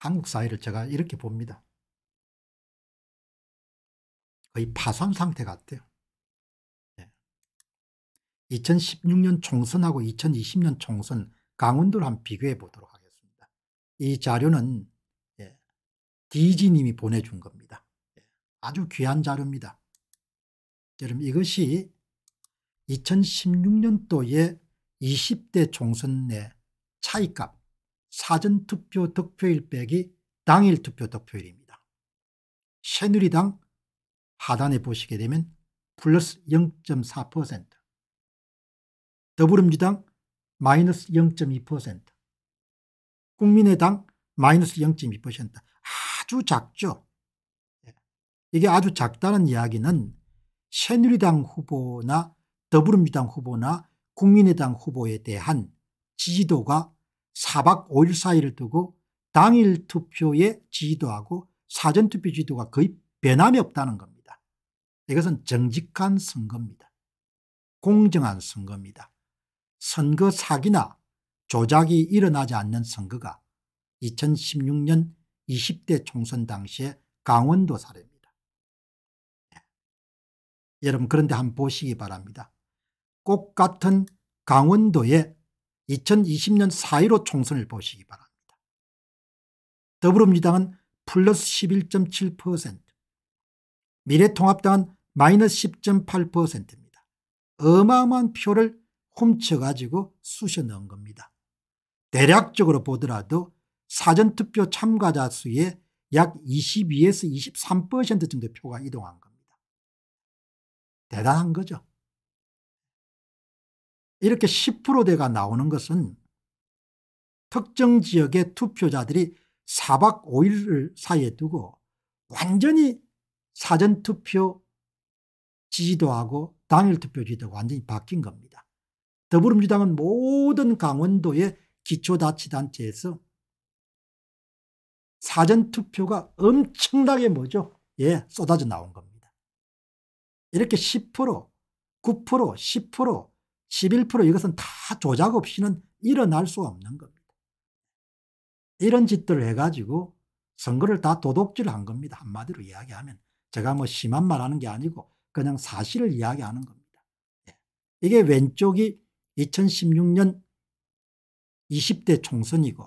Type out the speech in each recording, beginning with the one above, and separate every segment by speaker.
Speaker 1: 한국 사회를 제가 이렇게 봅니다. 거의 파산 상태 같아요. 2016년 총선하고 2020년 총선 강원도를 한번 비교해 보도록 하겠습니다. 이 자료는 예, DG님이 보내준 겁니다. 예, 아주 귀한 자료입니다. 여러분 이것이 2016년도에 20대 총선 내 차이값 사전투표 득표일 빼기 당일 투표 득표일입니다. 새누리당 하단에 보시게 되면 플러스 0.4% 더불어민주당 마이너스 0.2% 국민의당 마이너스 0.2% 아주 작죠. 예. 이게 아주 작다는 이야기는 새누리당 후보나 더불어민주당 후보나 국민의당 후보에 대한 지지도가 4박 5일 사이를 두고 당일 투표의 지지도하고 사전 투표 지지도가 거의 변함이 없다는 겁니다. 이것은 정직한 선거입니다. 공정한 선거입니다. 선거 사기나 조작이 일어나지 않는 선거가 2016년 20대 총선 당시의 강원도 사례입니다. 네. 여러분 그런데 한번 보시기 바랍니다. 꼭 같은 강원도의 2020년 4.15 총선을 보시기 바랍니다. 더불어민주당은 플러스 11.7% 미래통합당은 마이너스 10.8%입니다. 어마어마한 표를 훔쳐가지고 쑤셔 넣은 겁니다. 대략적으로 보더라도 사전투표 참가자 수의 약 22에서 23% 정도 표가 이동한 겁니다. 대단한 거죠. 이렇게 10%대가 나오는 것은 특정 지역의 투표자들이 4박 5일 사이에 두고 완전히 사전투표 지지도 하고 당일투표 지지도가 완전히 바뀐 겁니다. 더불어민주당은 모든 강원도의 기초자치단체에서 사전투표가 엄청나게 뭐죠? 예, 쏟아져 나온 겁니다. 이렇게 10%, 9%, 10%, 11% 이것은 다 조작 없이는 일어날 수 없는 겁니다. 이런 짓들을 해가지고 선거를 다 도둑질한 겁니다. 한마디로 이야기하면 제가 뭐 심한 말 하는 게 아니고 그냥 사실을 이야기하는 겁니다. 예. 이게 왼쪽이 2016년 20대 총선이고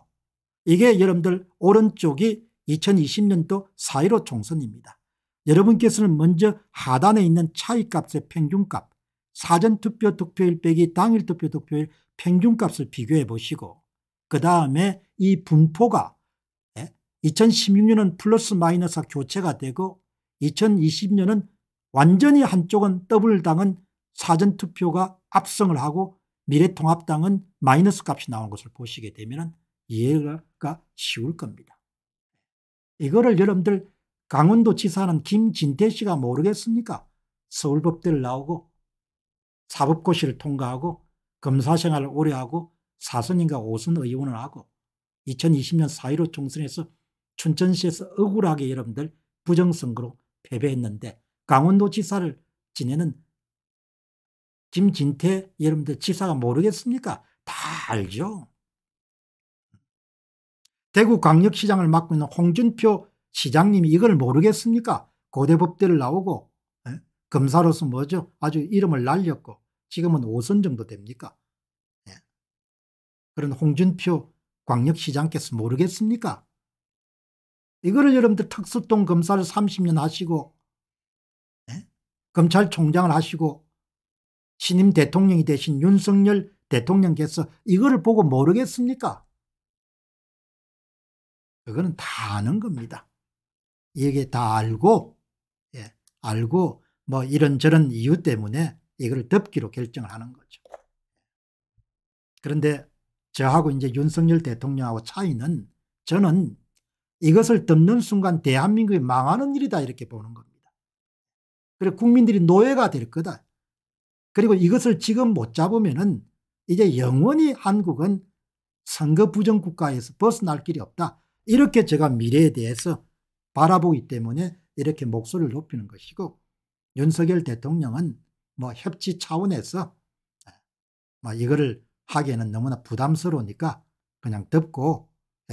Speaker 1: 이게 여러분들 오른쪽이 2020년도 4.15 총선입니다. 여러분께서는 먼저 하단에 있는 차이값의 평균값 사전투표 득표일 빼기 당일 투표 득표일 평균값을 비교해 보시고 그 다음에 이 분포가 2016년은 예? 플러스 마이너스 교체가 되고 2020년은 완전히 한쪽은 더블당은 사전투표가 압승을 하고 미래통합당은 마이너스 값이 나온 것을 보시게 되면 이해가 쉬울 겁니다. 이거를 여러분들 강원도 지사는 김진태 씨가 모르겠습니까? 서울법대를 나오고 사법고시를 통과하고 검사 생활을 오래 하고 사선인가 오선 의원을 하고 2020년 4.15 총선에서 춘천시에서 억울하게 여러분들 부정선거로 패배했는데 강원도 지사를 지내는 김진태 여러분들 지사가 모르겠습니까? 다 알죠. 대구 광역시장을 맡고 있는 홍준표 시장님이 이걸 모르겠습니까? 고대법대를 나오고 에? 예? 검사로서 뭐죠? 아주 이름을 날렸고 지금은 5선 정도 됩니까? 예. 그런 홍준표 광역시장께서 모르겠습니까? 이거를 여러분들 특수통 검사를 30년 하시고 에? 검찰총장을 하시고 신임 대통령이 되신 윤석열 대통령께서 이거를 보고 모르겠습니까? 그거는 다 아는 겁니다. 이게 다 알고 예, 알고 뭐 이런저런 이유 때문에 이걸 덮기로 결정을 하는 거죠. 그런데 저하고 이제 윤석열 대통령하고 차이는 저는 이것을 덮는 순간 대한민국이 망하는 일이다 이렇게 보는 겁니다. 그리고 국민들이 노예가 될 거다. 그리고 이것을 지금 못 잡으면은 이제 영원히 한국은 선거 부정 국가에서 벗어날 길이 없다. 이렇게 제가 미래에 대해서 바라보기 때문에 이렇게 목소리를 높이는 것이고 윤석열 대통령은 뭐 협치 차원에서 뭐 이거를 하기에는 너무나 부담스러우니까 그냥 덮고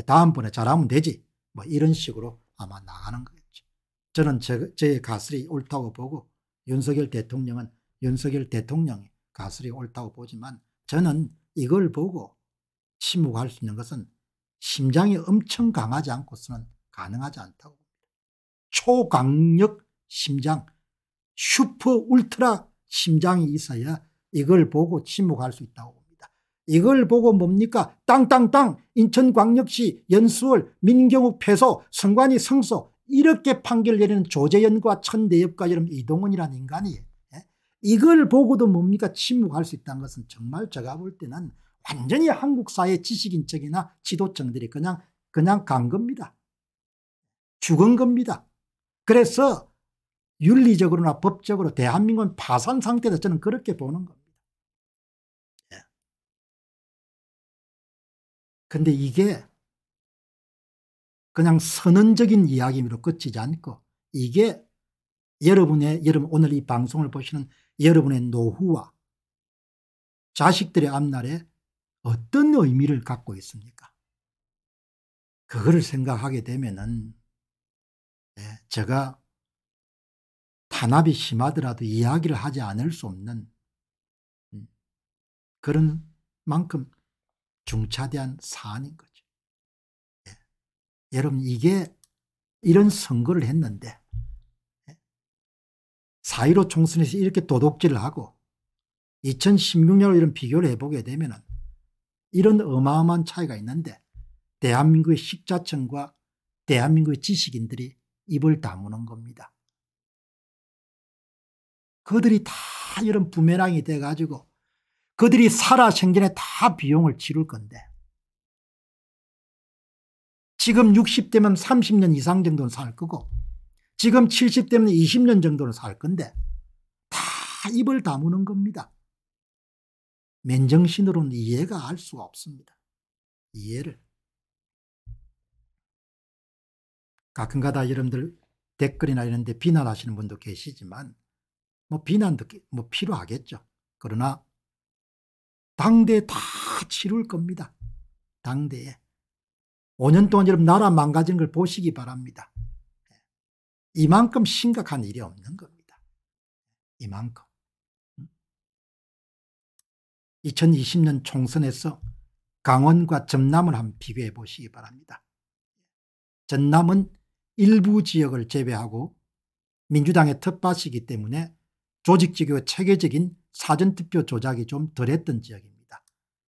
Speaker 1: 다음번에 잘하면 되지 뭐 이런 식으로 아마 나가는 거겠죠. 저는 제, 제 가설이 옳다고 보고 윤석열 대통령은 윤석열 대통령이 가설이 옳다고 보지만 저는 이걸 보고 침묵할 수 있는 것은 심장이 엄청 강하지 않고서는 가능하지 않다고 봅니다. 초강력 심장, 슈퍼 울트라 심장이 있어야 이걸 보고 침묵할 수 있다고 봅니다. 이걸 보고 뭡니까? 땅땅땅 인천광역시 연수월 민경욱 패소 성관이 성소 이렇게 판결 내리는 조재현과 천대엽과 여러분 이동훈이라는 인간이 예? 이걸 보고도 뭡니까 침묵할 수 있다는 것은 정말 제가 볼 때는 완전히 한국 사회 지식인 척이나 지도층들이 그냥 그냥 간 겁니다. 죽은 겁니다. 그래서 윤리적으로나 법적으로 대한민국은 파산 상태다 저는 그렇게 보는 겁니다. 예. 이게 그냥 선언적인 이야기로 끝이지 않고 이게 여러분의 여러분 오늘 이 방송을 보시는 여러분의 노후와 자식들의 앞날에 어떤 의미를 갖고 있습니까? 그거를 생각하게 되면은 예, 제가 탄압이 심하더라도 이야기를 하지 않을 수 없는 음, 그런 만큼 중차대한 사안인 거죠. 예. 여러분 이게 이런 선거를 했는데 4.15 예. 총선에서 이렇게 도둑질을 하고 2016년으로 이런 비교를 해보게 되면 이런 어마어마한 차이가 있는데 대한민국의 식자층과 대한민국의 지식인들이 입을 다무는 겁니다. 그들이 다 이런 부메랑이 돼가지고 그들이 살아 생전에 다 비용을 치를 건데 지금 60대면 30년 이상 정도는 살 거고 지금 70대면 20년 정도는 살 건데 다 입을 다무는 겁니다. 맨정신으로는 이해가 할 수가 없습니다. 이해를. 가끔가다 여러분들 댓글이나 이런 데 비난하시는 분도 계시지만 뭐 비난도 뭐 필요하겠죠. 그러나 당대에 다 치룰 겁니다. 당대에. 5년 동안 여러분 나라 망가지는 걸 보시기 바랍니다. 이만큼 심각한 일이 없는 겁니다. 이만큼. 2020년 총선에서 강원과 전남을 한번 비교해 보시기 바랍니다. 전남은 일부 지역을 제외하고 민주당의 텃밭이기 때문에 조직적이고 체계적인 사전투표 조작이 좀 덜했던 지역입니다.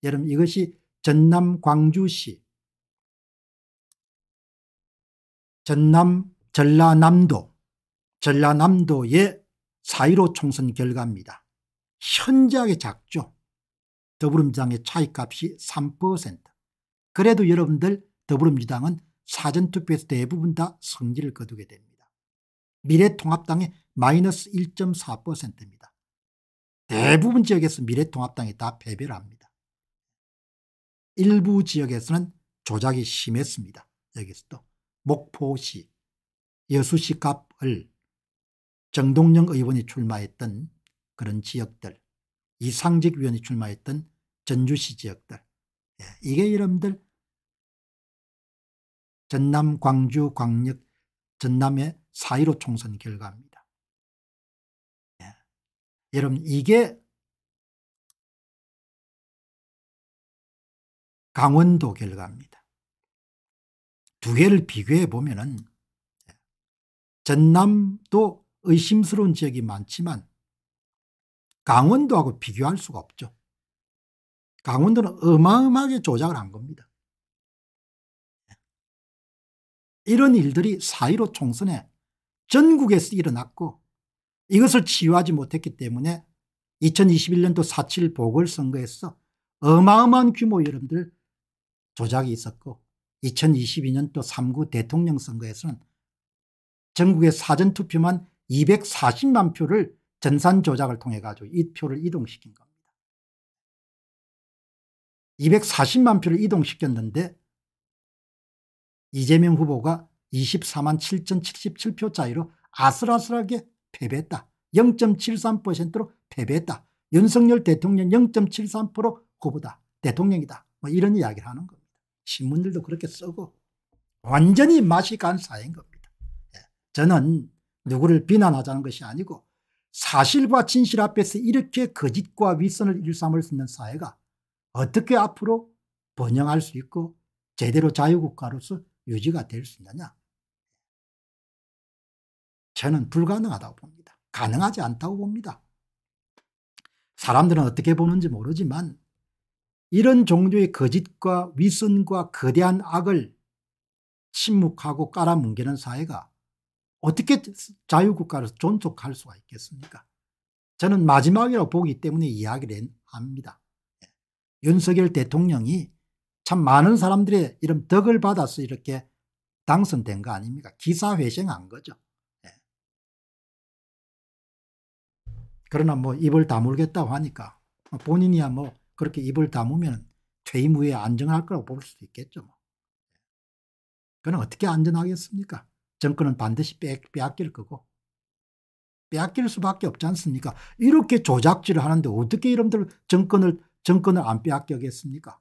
Speaker 1: 여러분 이것이 전남 광주시 전남 전라남도 전라남도의 4.15 총선 결과입니다. 현저하게 작죠. 더불어민주당의 차이값이 3% 그래도 여러분들 더불어민주당은 사전투표에서 대부분 다 성질을 거두게 됩니다. 미래통합당의 마이너스 1.4%입니다. 대부분 지역에서 미래통합당이 다 패배를 합니다. 일부 지역에서는 조작이 심했습니다. 여기서도 목포시, 여수시 값을 정동영 의원이 출마했던 그런 지역들 이상직 위원이 출마했던 전주시 지역들 예, 이게 여러분들 전남 광주 광역 전남의 4.15 총선 결과입니다. 예. 여러분 이게 강원도 결과입니다. 두 개를 비교해 보면은 예, 전남도 의심스러운 지역이 많지만 강원도하고 비교할 수가 없죠. 강원도는 어마어마하게 조작을 한 겁니다. 이런 일들이 4.15 총선에 전국에서 일어났고 이것을 치유하지 못했기 때문에 2021년도 4.7 보궐선거에서 어마어마한 규모 여러분들 조작이 있었고 2022년도 3구 대통령 선거에서는 전국의 사전투표만 240만 표를 전산 조작을 통해 가지고 이 표를 이동시킨 겁니다. 240만 표를 이동시켰는데 이재명 후보가 24만 7,077표 차이로 아슬아슬하게 패배했다. 0.73%로 패배했다. 윤석열 대통령 0.73% 후보다. 대통령이다. 뭐 이런 이야기를 하는 겁니다. 신문들도 그렇게 쓰고 완전히 맛이 간 사회인 겁니다. 예. 저는 누구를 비난하자는 것이 아니고 사실과 진실 앞에서 이렇게 거짓과 위선을 일삼을 수 있는 사회가 어떻게 앞으로 번영할 수 있고 제대로 자유국가로서 유지가 될 수 있느냐 저는 불가능하다고 봅니다. 가능하지 않다고 봅니다. 사람들은 어떻게 보는지 모르지만 이런 종류의 거짓과 위선과 거대한 악을 침묵하고 깔아뭉개는 사회가 어떻게 자유국가로서 존속할 수가 있겠습니까? 저는 마지막이라고 보기 때문에 이야기를 합니다. 윤석열 대통령이 참 많은 사람들의 이런 덕을 받아서 이렇게 당선된 거 아닙니까? 기사회생한 거죠. 그러나 뭐 입을 다물겠다고 하니까 본인이야 뭐 그렇게 입을 다무면 퇴임 후에 안정할 거라고 볼 수도 있겠죠. 뭐. 그는 어떻게 안전하겠습니까? 정권은 반드시 빼, 빼앗길 거고 빼앗길 수밖에 없지 않습니까? 이렇게 조작질을 하는데 어떻게 여러분들 정권을 정권을 안 빼앗겨겠습니까?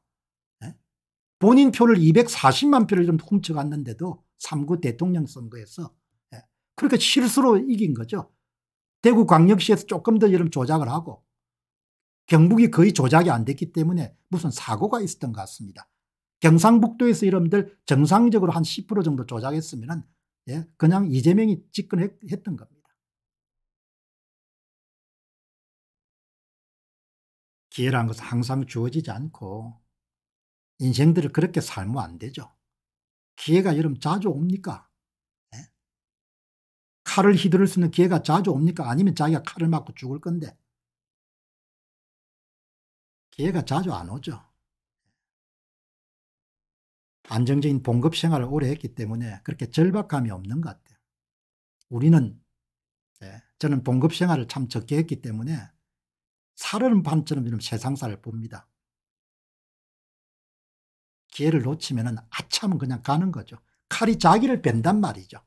Speaker 1: 네? 본인 표를 240만 표를 좀 훔쳐갔는데도 3구 대통령 선거에서 네? 그렇게 실수로 이긴 거죠. 대구 광역시에서 조금 더 여러분 조작을 하고 경북이 거의 조작이 안 됐기 때문에 무슨 사고가 있었던 것 같습니다. 경상북도에서 여러분들 정상적으로 한 10% 정도 조작했으면 예, 그냥 이재명이 집권했던 겁니다. 기회라는 것은 항상 주어지지 않고 인생들을 그렇게 살면 안 되죠. 기회가 여러분 자주 옵니까? 예? 칼을 휘두를 수 있는 기회가 자주 옵니까? 아니면 자기가 칼을 맞고 죽을 건데 기회가 자주 안 오죠. 안정적인 봉급 생활을 오래 했기 때문에 그렇게 절박함이 없는 것 같아요. 우리는 네, 저는 봉급 생활을 참 적게 했기 때문에 살은 반처럼 이런 세상살을 봅니다. 기회를 놓치면 아참은 그냥 가는 거죠. 칼이 자기를 뺀단 말이죠.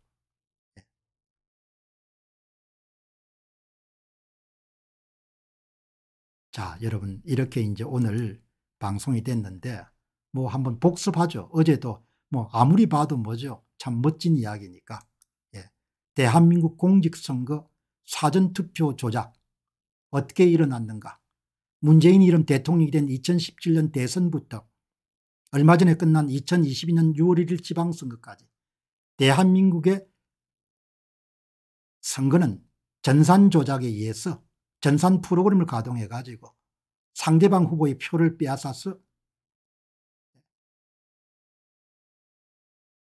Speaker 1: 자 여러분 이렇게 이제 오늘 방송이 됐는데 뭐 한번 복습하죠. 어제도 뭐 아무리 봐도 뭐죠. 참 멋진 이야기니까. 예. 대한민국 공직선거 사전투표 조작 어떻게 일어났는가. 문재인이 이런 대통령이 된 2017년 대선부터 얼마 전에 끝난 2022년 6월 1일 지방선거까지 대한민국의 선거는 전산 조작에 의해서 전산 프로그램을 가동해 가지고 상대방 후보의 표를 빼앗아서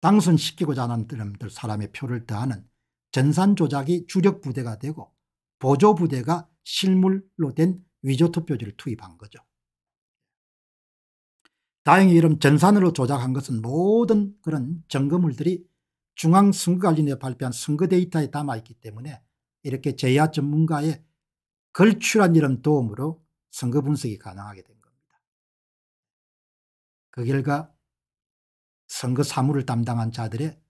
Speaker 1: 당선시키고자 하는 사람의 표를 더하는 전산 조작이 주력 부대가 되고 보조 부대가 실물로 된 위조 투표지를 투입한 거죠. 다행히 이런 전산으로 조작한 것은 모든 그런 점검물들이 중앙선거관리위에 발표한 선거 데이터에 담아있기 때문에 이렇게 제야 전문가의 걸출한 이런 도움으로 선거 분석이 가능하게 된 겁니다. 그 결과 선거 사무를 담당한 자들의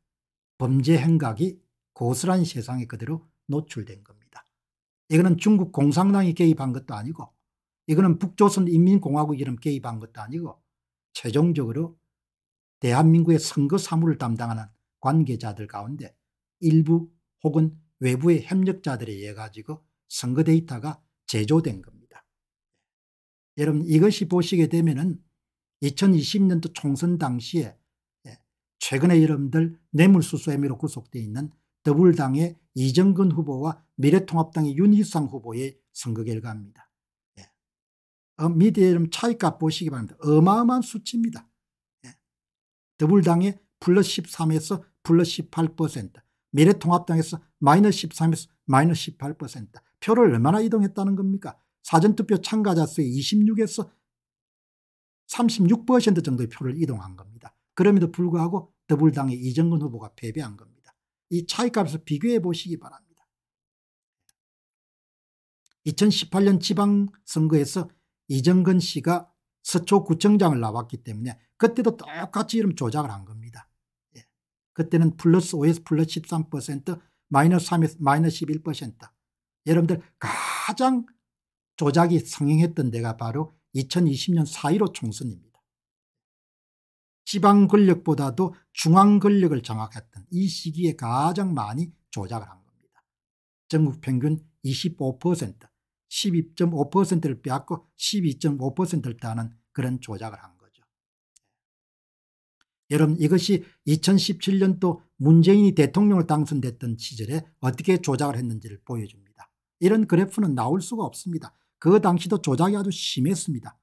Speaker 1: 범죄 행각이 고스란히 세상에 그대로 노출된 겁니다. 이거는 중국 공산당이 개입한 것도 아니고 이거는 북조선 인민공화국이 이름 개입한 것도 아니고 최종적으로 대한민국의 선거 사무를 담당하는 관계자들 가운데 일부 혹은 외부의 협력자들에 의해 가지고 선거 데이터가 제조된 겁니다. 여러분 이것이 보시게 되면은 2020년도 총선 당시에 최근에 여러분들 뇌물수수 혐의로 구속되어 있는 더불당의 이정근 후보와 미래통합당의 윤희상 후보의 선거 결과입니다. 예. 어, 미디어 여러분 차이값 보시기 바랍니다. 어마어마한 수치입니다. 예. 더불당의 플러스 13에서 플러스 18% 미래통합당에서 마이너스 13에서 마이너스 18% 표를 얼마나 이동했다는 겁니까? 사전투표 참가자 수의 26에서 36% 정도의 표를 이동한 겁니다. 그럼에도 불구하고 더불당의 이정근 후보가 패배한 겁니다. 이 차이값을 비교해 보시기 바랍니다. 2018년 지방선거에서 이정근 씨가 서초구청장을 나왔기 때문에 그때도 똑같이 이름 조작을 한 겁니다. 예. 그때는 플러스 5에서 플러스 13% 마이너스 3에서 마이너스 11% 여러분들 가장 조작이 성행했던 데가 바로 2020년 4.15 총선입니다. 지방 권력보다도 중앙 권력을 장악했던 이 시기에 가장 많이 조작을 한 겁니다. 전국 평균 25% 12.5%를 빼앗고 12.5%를 따는 그런 조작을 한 거죠. 여러분 이것이 2017년도 문재인이 대통령을 당선됐던 시절에 어떻게 조작을 했는지를 보여줍니다. 이런 그래프는 나올 수가 없습니다. 그 당시도 조작이 아주 심했습니다.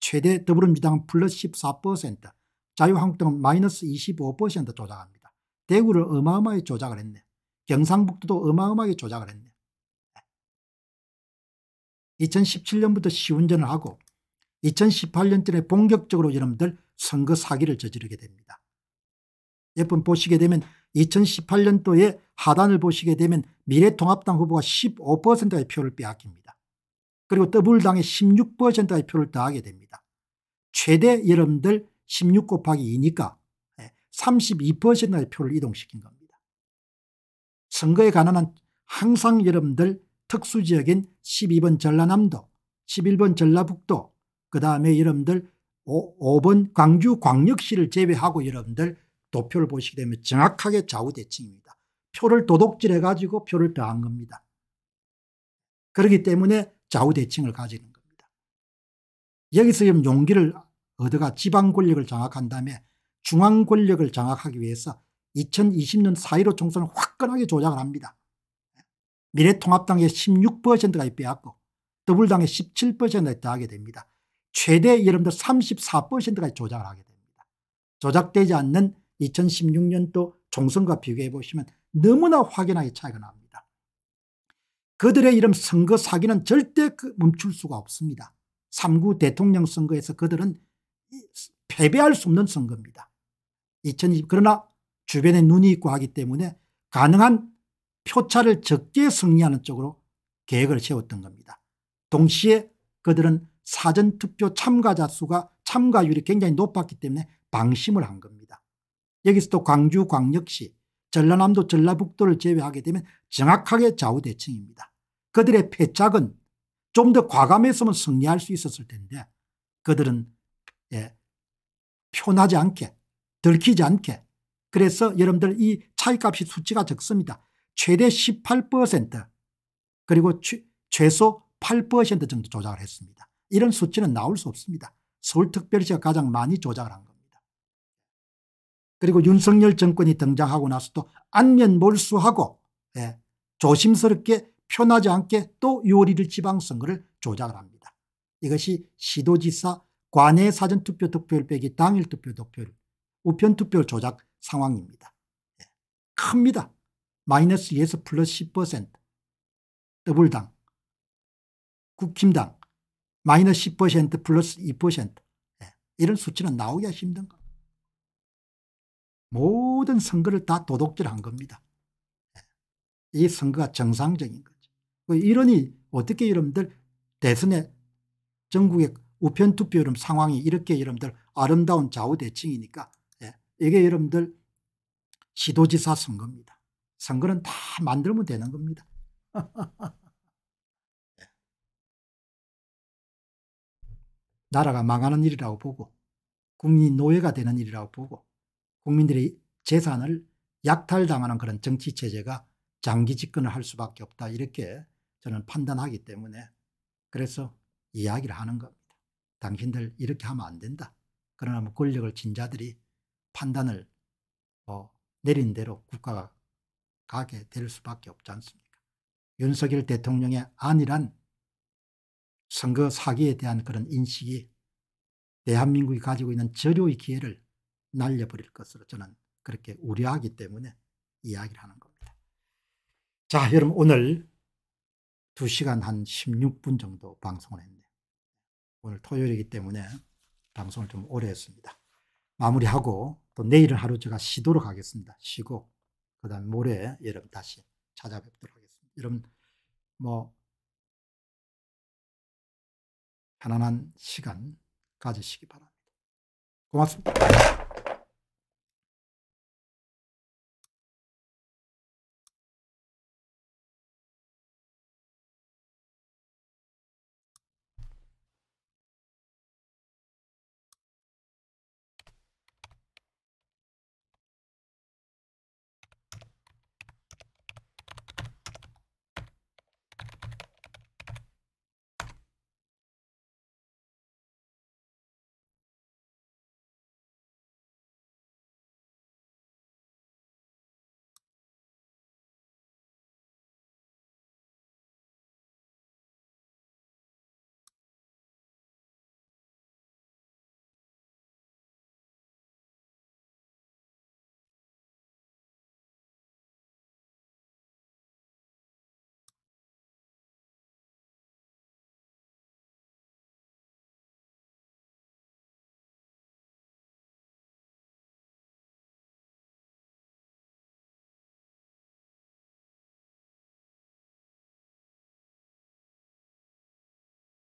Speaker 1: 최대 더불어민주당 플러스 14% 자유한국당은 마이너스 25% 조작합니다. 대구를 어마어마하게 조작을 했네. 경상북도도 어마어마하게 조작을 했네. 2017년부터 시운전을 하고 2018년쯤에 본격적으로 여러분들 선거 사기를 저지르게 됩니다. 예쁜 보시게 되면 2018년도에 하단을 보시게 되면 미래통합당 후보가 15%의 표를 빼앗깁니다. 그리고 더불당에 16%의 표를 더하게 됩니다. 최대 여러분들 16 곱하기 2니까 32%의 표를 이동시킨 겁니다. 선거에 관한 한 항상 여러분들 특수지역인 12번 전라남도 11번 전라북도 그 다음에 여러분들 5, 번 광주 광역시를 제외하고 여러분들 도표를 보시게 되면 정확하게 좌우대칭입니다. 표를 도둑질해 가지고 표를 더한 겁니다. 그렇기 때문에 좌우대칭을 가지는 겁니다. 여기서 용기를 얻어가 지방 권력을 장악한 다음에 중앙 권력을 장악하기 위해서 2020년 4.15 총선을 화끈하게 조작을 합니다. 미래통합당의 16%가 빼앗고 더불당의 17%에 더하게 됩니다. 최대 여러분들 34%까지 조작을 하게 됩니다. 조작되지 않는 2016년도 총선과 비교해 보시면 너무나 확연하게 차이가 납니다. 그들의 이름 선거 사기는 절대 그 멈출 수가 없습니다. 3구 대통령 선거에서 그들은 패배할 수 없는 선거입니다. 2020 그러나 주변에 눈이 있고 하기 때문에 가능한 표차를 적게 승리하는 쪽으로 계획을 세웠던 겁니다. 동시에 그들은 사전투표 참가자 수가 참가율이 굉장히 높았기 때문에 방심을 한 겁니다. 여기서도 광주 광역시 전라남도 전라북도를 제외하게 되면 정확하게 좌우대칭입니다. 그들의 패착은 좀 더 과감했으면 승리할 수 있었을 텐데 그들은 예, 표나지 않게 들키지 않게 그래서 여러분들 이 차이값이 수치가 적습니다. 최대 18% 그리고 최, 최소 8% 정도 조작을 했습니다. 이런 수치는 나올 수 없습니다. 서울특별시가 가장 많이 조작을 한 겁니다. 그리고 윤석열 정권이 등장하고 나서도 안면 몰수하고 예, 조심스럽게 표나지 않게 또 6월 1일 지방선거를 조작을 합니다. 이것이 시도지사 관내 사전투표 득표율 빼기 당일 투표 득표율 우편 투표 조작 상황입니다. 예, 큽니다. 마이너스 2에서 플러스 10% 더불당 국힘당 마이너스 10% 플러스 2% 예, 이런 수치는 나오기가 힘든 겁니다. 모든 선거를 다 도둑질한 겁니다. 예, 이 선거가 정상적인 거죠. 그 이러니 어떻게 여러분들 대선에 전국의 우편투표 여 상황이 이렇게 여러분들 아름다운 좌우대칭이니까 예, 이게 여러분들 시도지사 선거입니다. 선거는 다 만들면 되는 겁니다. 나라가 망하는 일이라고 보고 국민이 노예가 되는 일이라고 보고 국민들이 재산을 약탈당하는 그런 정치체제가 장기 집권을 할 수밖에 없다 이렇게 저는 판단하기 때문에 그래서 이야기를 하는 겁니다. 당신들 이렇게 하면 안 된다. 그러나 뭐 권력을 진 자들이 판단을 뭐 내린 대로 국가가 가게 될 수밖에 없지 않습니까 윤석열 대통령의 안이란 선거 사기에 대한 그런 인식이 대한민국이 가지고 있는 저료의 기회를 날려버릴 것으로 저는 그렇게 우려하기 때문에 이야기를 하는 겁니다. 자 여러분 오늘 2시간 한 16분 정도 방송을 했네요. 오늘 토요일이기 때문에 방송을 좀 오래 했습니다. 마무리하고 또 내일은 하루 제가 쉬도록 하겠습니다. 쉬고 그 다음 모레 여러분 다시 찾아뵙도록 하겠습니다. 여러분 뭐 편안한 시간 가지시기 바랍니다. 고맙습니다.